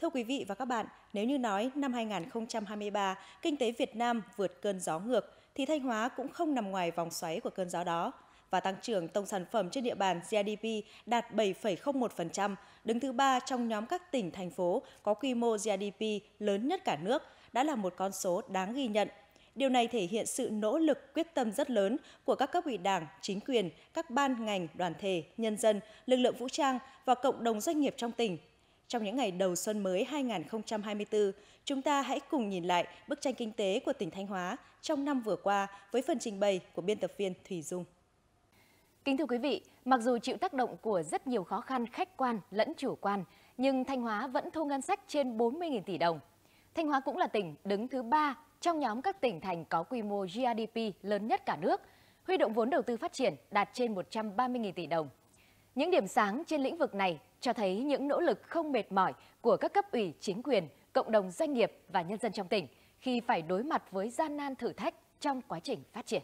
Thưa quý vị và các bạn, nếu như nói năm 2023, kinh tế Việt Nam vượt cơn gió ngược, thì Thanh Hóa cũng không nằm ngoài vòng xoáy của cơn gió đó. Và tăng trưởng tổng sản phẩm trên địa bàn GDP đạt 7,01%, đứng thứ ba trong nhóm các tỉnh, thành phố có quy mô GDP lớn nhất cả nước, đã là một con số đáng ghi nhận. Điều này thể hiện sự nỗ lực quyết tâm rất lớn của các cấp ủy đảng, chính quyền, các ban ngành, đoàn thể, nhân dân, lực lượng vũ trang và cộng đồng doanh nghiệp trong tỉnh trong những ngày đầu xuân mới 2024, chúng ta hãy cùng nhìn lại bức tranh kinh tế của tỉnh Thanh Hóa trong năm vừa qua với phần trình bày của biên tập viên Thủy Dung. Kính thưa quý vị, mặc dù chịu tác động của rất nhiều khó khăn khách quan lẫn chủ quan, nhưng Thanh Hóa vẫn thu ngân sách trên 40.000 tỷ đồng. Thanh Hóa cũng là tỉnh đứng thứ ba trong nhóm các tỉnh thành có quy mô GDP lớn nhất cả nước, huy động vốn đầu tư phát triển đạt trên 130.000 tỷ đồng. Những điểm sáng trên lĩnh vực này cho thấy những nỗ lực không mệt mỏi của các cấp ủy, chính quyền, cộng đồng doanh nghiệp và nhân dân trong tỉnh khi phải đối mặt với gian nan thử thách trong quá trình phát triển.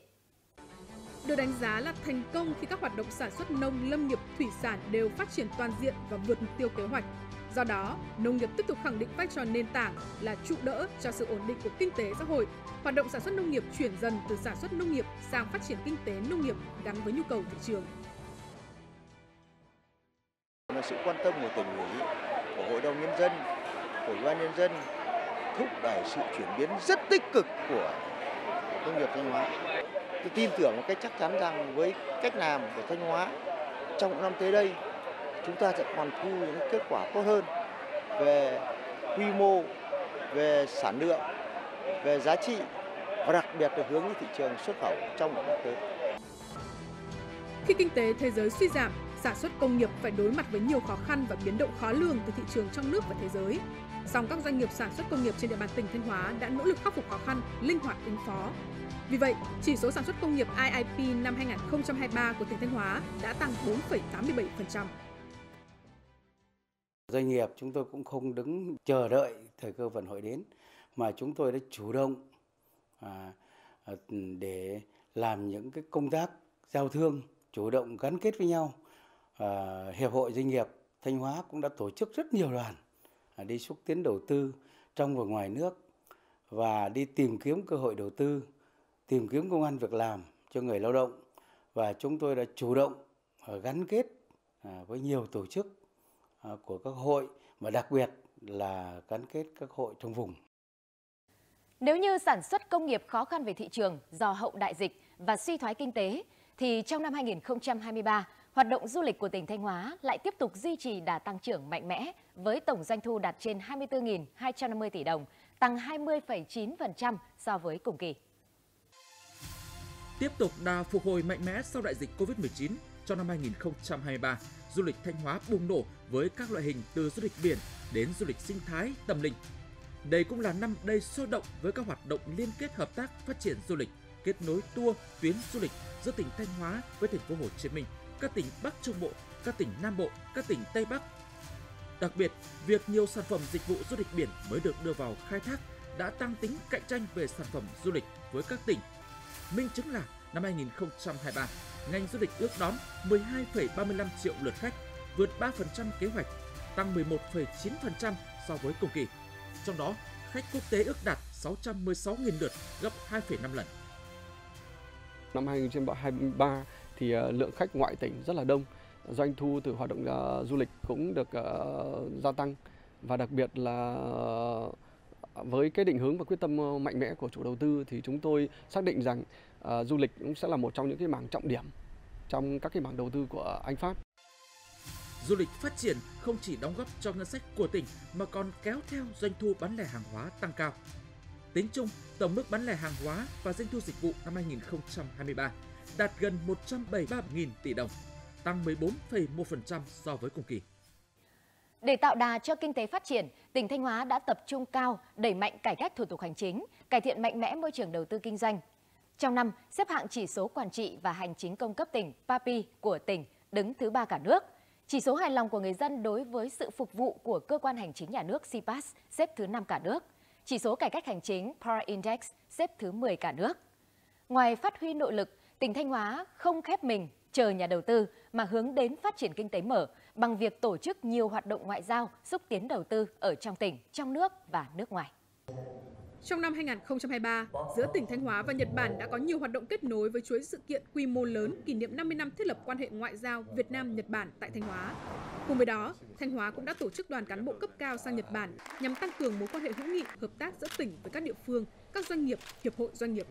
Được đánh giá là thành công khi các hoạt động sản xuất nông, lâm nghiệp, thủy sản đều phát triển toàn diện và vượt mục tiêu kế hoạch. Do đó, nông nghiệp tiếp tục khẳng định vai trò nền tảng là trụ đỡ cho sự ổn định của kinh tế xã hội. Hoạt động sản xuất nông nghiệp chuyển dần từ sản xuất nông nghiệp sang phát triển kinh tế nông nghiệp gắn với nhu cầu thị trường sự quan tâm của tỉnh ủy, của hội đồng nhân dân, của ủy ban nhân dân thúc đẩy sự chuyển biến rất tích cực của công nghiệp Thanh Hóa. Tôi tin tưởng một cách chắc chắn rằng với cách làm của Thanh Hóa trong những năm tới đây chúng ta sẽ còn thu những kết quả tốt hơn về quy mô, về sản lượng, về giá trị và đặc biệt là hướng đến thị trường xuất khẩu trong những năm tới. Khi kinh tế thế giới suy giảm, sản xuất công nghiệp phải đối mặt với nhiều khó khăn và biến động khó lường từ thị trường trong nước và thế giới. Song các doanh nghiệp sản xuất công nghiệp trên địa bàn tỉnh Thanh Hóa đã nỗ lực khắc phục khó khăn, linh hoạt ứng phó. Vì vậy, chỉ số sản xuất công nghiệp IIP năm 2023 của tỉnh Thanh Hóa đã tăng 4,87%. Doanh nghiệp chúng tôi cũng không đứng chờ đợi thời cơ vận hội đến mà chúng tôi đã chủ động à, à để làm những cái công tác giao thương chủ động gắn kết với nhau Ờ, hiệp hội doanh nghiệp thanh hóa cũng đã tổ chức rất nhiều đoàn à, đi xúc tiến đầu tư trong và ngoài nước và đi tìm kiếm cơ hội đầu tư tìm kiếm công an việc làm cho người lao động và chúng tôi đã chủ động à, gắn kết à, với nhiều tổ chức của các hội mà đặc biệt là gắn kết các hội trong vùng. Nếu như sản xuất công nghiệp khó khăn về thị trường do hậu đại dịch và suy thoái kinh tế, thì trong năm 2023, hoạt động du lịch của tỉnh Thanh Hóa lại tiếp tục duy trì đà tăng trưởng mạnh mẽ với tổng doanh thu đạt trên 24.250 tỷ đồng, tăng 20,9% so với cùng kỳ. Tiếp tục đà phục hồi mạnh mẽ sau đại dịch Covid-19 trong năm 2023, du lịch Thanh Hóa bùng nổ với các loại hình từ du lịch biển đến du lịch sinh thái, tâm linh. Đây cũng là năm đầy sôi động với các hoạt động liên kết hợp tác phát triển du lịch, kết nối tour, tuyến du lịch giữa tỉnh Thanh Hóa với thành phố Hồ Chí Minh các tỉnh Bắc Trung Bộ, các tỉnh Nam Bộ, các tỉnh Tây Bắc. Đặc biệt, việc nhiều sản phẩm dịch vụ du lịch biển mới được đưa vào khai thác đã tăng tính cạnh tranh về sản phẩm du lịch với các tỉnh. Minh chứng là năm 2023, ngành du lịch ước đón 12,35 triệu lượt khách, vượt 3% kế hoạch, tăng 11,9% so với cùng kỳ. Trong đó, khách quốc tế ước đạt 616.000 lượt, gấp 2,5 lần. Năm 2023, thì ờ, lượng khách ngoại tỉnh rất là đông doanh thu từ hoạt động ờ, du lịch cũng được ờ, gia tăng và đặc biệt là với cái định hướng và quyết tâm mạnh mẽ của chủ đầu tư thì chúng tôi xác định rằng du lịch cũng sẽ là một trong những cái mảng trọng điểm trong các cái mảng đầu tư của anh Phát. Du lịch phát triển không chỉ đóng góp cho ngân sách của tỉnh mà còn kéo theo doanh thu bán lẻ hàng hóa tăng cao. Tính chung, tổng mức bán lẻ hàng hóa và doanh thu dịch vụ năm 2023 đạt gần 173.000 tỷ đồng, tăng 14,1% so với cùng kỳ. Để tạo đà cho kinh tế phát triển, tỉnh Thanh Hóa đã tập trung cao đẩy mạnh cải cách thủ tục hành chính, cải thiện mạnh mẽ môi trường đầu tư kinh doanh. Trong năm, xếp hạng chỉ số quản trị và hành chính công cấp tỉnh PAPI của tỉnh đứng thứ ba cả nước. Chỉ số hài lòng của người dân đối với sự phục vụ của cơ quan hành chính nhà nước CPAS xếp thứ 5 cả nước. Chỉ số cải cách hành chính PAR Index xếp thứ 10 cả nước. Ngoài phát huy nội lực, tỉnh Thanh Hóa không khép mình chờ nhà đầu tư mà hướng đến phát triển kinh tế mở, bằng việc tổ chức nhiều hoạt động ngoại giao, xúc tiến đầu tư ở trong tỉnh, trong nước và nước ngoài. Trong năm 2023, giữa tỉnh Thanh Hóa và Nhật Bản đã có nhiều hoạt động kết nối với chuỗi sự kiện quy mô lớn kỷ niệm 50 năm thiết lập quan hệ ngoại giao Việt Nam-Nhật Bản tại Thanh Hóa. Cùng với đó, Thanh Hóa cũng đã tổ chức đoàn cán bộ cấp cao sang Nhật Bản nhằm tăng cường mối quan hệ hữu nghị, hợp tác giữa tỉnh với các địa phương, các doanh nghiệp, hiệp hội doanh nghiệp.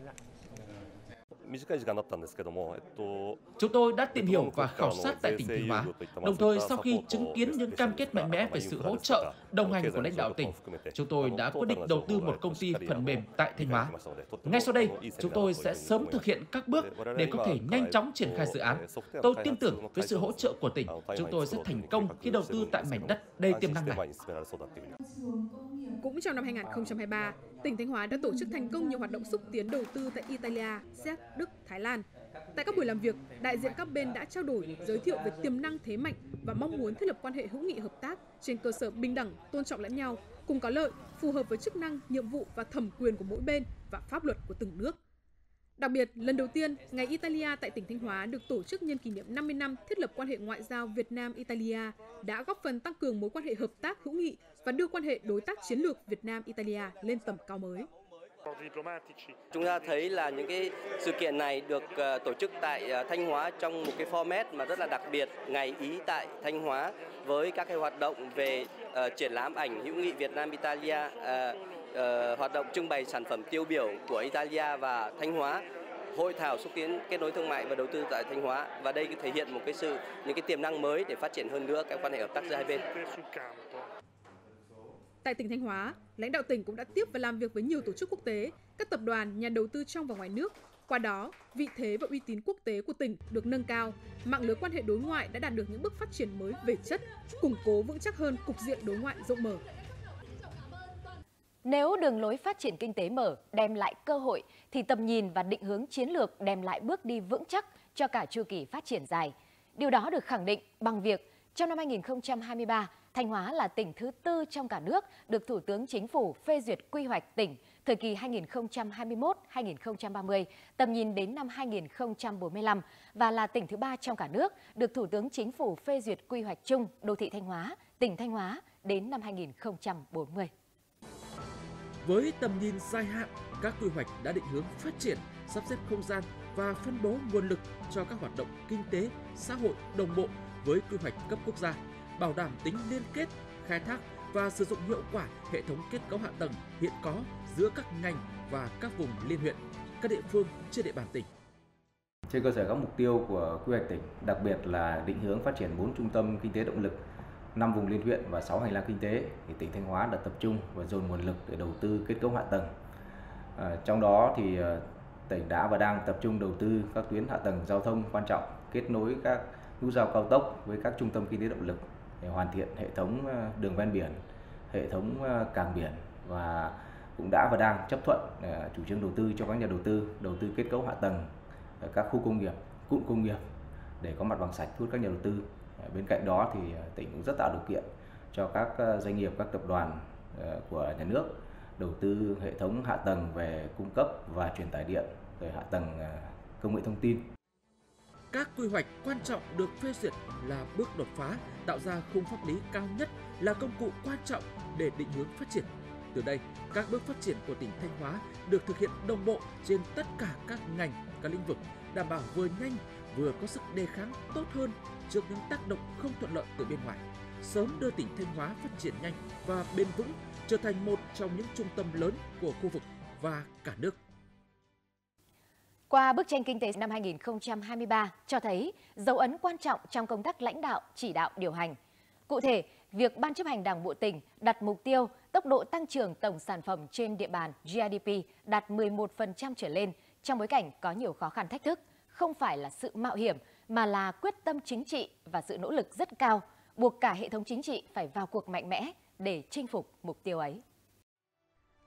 Chúng tôi đã tìm hiểu và khảo sát tại tỉnh Thanh Hóa, đồng thời sau khi chứng kiến những cam kết mạnh mẽ về sự hỗ trợ, đồng hành của lãnh đạo tỉnh, chúng tôi đã quyết định đầu tư một công ty phần mềm tại Thanh Hóa. Ngay sau đây, chúng tôi sẽ sớm thực hiện các bước để có thể nhanh chóng triển khai dự án. Tôi tin tưởng với sự hỗ trợ của tỉnh, chúng tôi sẽ thành công khi đầu tư tại mảnh đất đầy tiềm năng này. Cũng trong năm 2023, tỉnh Thanh Hóa đã tổ chức thành công nhiều hoạt động xúc tiến đầu tư tại Italia, Séc, Đức, Thái Lan. Tại các buổi làm việc, đại diện các bên đã trao đổi, giới thiệu về tiềm năng thế mạnh và mong muốn thiết lập quan hệ hữu nghị hợp tác trên cơ sở bình đẳng, tôn trọng lẫn nhau, cùng có lợi, phù hợp với chức năng, nhiệm vụ và thẩm quyền của mỗi bên và pháp luật của từng nước. Đặc biệt, lần đầu tiên, Ngày Italia tại tỉnh Thanh Hóa được tổ chức nhân kỷ niệm 50 năm thiết lập quan hệ ngoại giao Việt Nam-Italia đã góp phần tăng cường mối quan hệ hợp tác hữu nghị và đưa quan hệ đối tác chiến lược Việt Nam-Italia lên tầm cao mới. Chúng ta thấy là những cái sự kiện này được ờ, tổ chức tại ờ, Thanh Hóa trong một cái format mà rất là đặc biệt, ngày Ý tại Thanh Hóa với các cái hoạt động về uh, triển lãm ảnh hữu nghị Việt Nam Italia, uh, uh, hoạt động trưng bày sản phẩm tiêu biểu của Italia và Thanh Hóa hội thảo xúc tiến kết nối thương mại và đầu tư tại Thanh Hóa và đây thể hiện một cái sự những cái tiềm năng mới để phát triển hơn nữa các quan hệ hợp tác giữa hai bên. Tại tỉnh Thanh Hóa, lãnh đạo tỉnh cũng đã tiếp và làm việc với nhiều tổ chức quốc tế, các tập đoàn, nhà đầu tư trong và ngoài nước. Qua đó, vị thế và uy tín quốc tế của tỉnh được nâng cao, mạng lưới quan hệ đối ngoại đã đạt được những bước phát triển mới về chất, củng cố vững chắc hơn cục diện đối ngoại rộng mở. Nếu đường lối phát triển kinh tế mở đem lại cơ hội thì tầm nhìn và định hướng chiến lược đem lại bước đi vững chắc cho cả chu kỳ phát triển dài. Điều đó được khẳng định bằng việc trong năm 2023, Thanh Hóa là tỉnh thứ tư trong cả nước được Thủ tướng Chính phủ phê duyệt quy hoạch tỉnh thời kỳ 2021-2030, tầm nhìn đến năm 2045 và là tỉnh thứ ba trong cả nước được Thủ tướng Chính phủ phê duyệt quy hoạch chung đô thị Thanh Hóa, tỉnh Thanh Hóa đến năm 2040. Với tầm nhìn dài hạn, các quy hoạch đã định hướng phát triển, sắp xếp không gian và phân bố nguồn lực cho các hoạt động kinh tế, xã hội đồng bộ với quy hoạch cấp quốc gia, bảo đảm tính liên kết, khai thác và sử dụng hiệu quả hệ thống kết cấu hạ tầng hiện có giữa các ngành và các vùng liên huyện, các địa phương trên địa bàn tỉnh. Trên cơ sở các mục tiêu của quy hoạch tỉnh, đặc biệt là định hướng phát triển 4 trung tâm kinh tế động lực 5 vùng liên huyện và 6 hành lang kinh tế thì tỉnh Thanh Hóa đã tập trung và dồn nguồn lực để đầu tư kết cấu hạ tầng. À, trong đó thì à, tỉnh đã và đang tập trung đầu tư các tuyến hạ tầng giao thông quan trọng kết nối các nút giao cao tốc với các trung tâm kinh tế động lực để hoàn thiện hệ thống ờ, đường ven biển, hệ thống ờ, cảng biển và cũng đã và đang chấp thuận ờ, chủ trương đầu tư cho các nhà đầu tư đầu tư kết cấu hạ tầng ở các khu công nghiệp, cụm công nghiệp để có mặt bằng sạch thu hút các nhà đầu tư Bên cạnh đó thì tỉnh cũng rất tạo điều kiện cho các doanh nghiệp, các tập đoàn của nhà nước đầu tư hệ thống hạ tầng về cung cấp và truyền tải điện, rồi hạ tầng công nghệ thông tin. Các quy hoạch quan trọng được phê duyệt là bước đột phá, tạo ra khung pháp lý cao nhất là công cụ quan trọng để định hướng phát triển. Từ đây, các bước phát triển của tỉnh Thanh Hóa được thực hiện đồng bộ trên tất cả các ngành, các lĩnh vực, đảm bảo vừa nhanh vừa có sức đề kháng tốt hơn trước những tác động không thuận lợi từ bên ngoài, sớm đưa tỉnh Thanh Hóa phát triển nhanh và bền vững trở thành một trong những trung tâm lớn của khu vực và cả nước. Qua bức tranh kinh tế năm 2023 cho thấy dấu ấn quan trọng trong công tác lãnh đạo, chỉ đạo, điều hành. Cụ thể, việc Ban chấp hành Đảng Bộ tỉnh đặt mục tiêu tốc độ tăng trưởng tổng sản phẩm trên địa bàn GDP đạt 11% trở lên trong bối cảnh có nhiều khó khăn thách thức, không phải là sự mạo hiểm mà là quyết tâm chính trị và sự nỗ lực rất cao, buộc cả hệ thống chính trị phải vào cuộc mạnh mẽ để chinh phục mục tiêu ấy.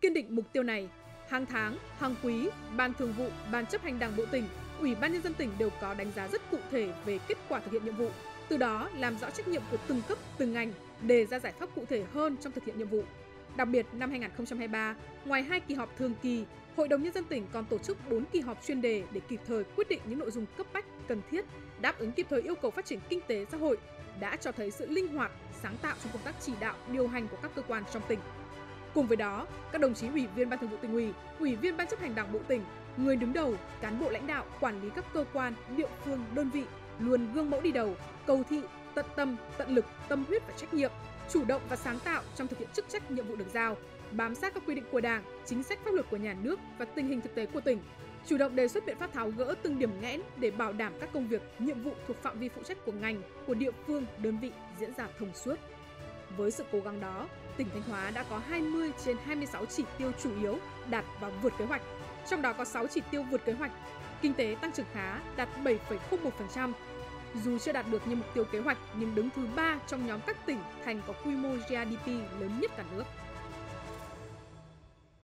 Kiên định mục tiêu này, hàng tháng, hàng quý, Ban Thường vụ, Ban chấp hành Đảng bộ tỉnh, Ủy ban nhân dân tỉnh đều có đánh giá rất cụ thể về kết quả thực hiện nhiệm vụ, từ đó làm rõ trách nhiệm của từng cấp, từng ngành, đề ra giải pháp cụ thể hơn trong thực hiện nhiệm vụ. Đặc biệt năm 2023, ngoài hai kỳ họp thường kỳ, Hội đồng nhân dân tỉnh còn tổ chức 4 kỳ họp chuyên đề để kịp thời quyết định những nội dung cấp bách cần thiết đáp ứng kịp thời yêu cầu phát triển kinh tế xã hội, đã cho thấy sự linh hoạt, sáng tạo trong công tác chỉ đạo, điều hành của các cơ quan trong tỉnh. Cùng với đó, các đồng chí ủy viên Ban Thường vụ tỉnh ủy, ủy viên Ban chấp hành Đảng bộ tỉnh, người đứng đầu, cán bộ lãnh đạo, quản lý các cơ quan, địa phương, đơn vị luôn gương mẫu đi đầu, cầu thị, tận tâm, tận lực, tâm huyết và trách nhiệm, chủ động và sáng tạo trong thực hiện chức trách nhiệm vụ được giao, bám sát các quy định của Đảng, chính sách pháp luật của nhà nước và tình hình thực tế của tỉnh, chủ động đề xuất biện pháp tháo gỡ từng điểm nghẽn để bảo đảm các công việc, nhiệm vụ thuộc phạm vi phụ trách của ngành, của địa phương, đơn vị diễn ra thông suốt. Với sự cố gắng đó, tỉnh Thanh Hóa đã có 20 trên 26 chỉ tiêu chủ yếu đạt và vượt kế hoạch, trong đó có 6 chỉ tiêu vượt kế hoạch. Kinh tế tăng trưởng khá đạt 7,01%. Dù chưa đạt được như mục tiêu kế hoạch nhưng đứng thứ ba trong nhóm các tỉnh thành có quy mô GDP lớn nhất cả nước.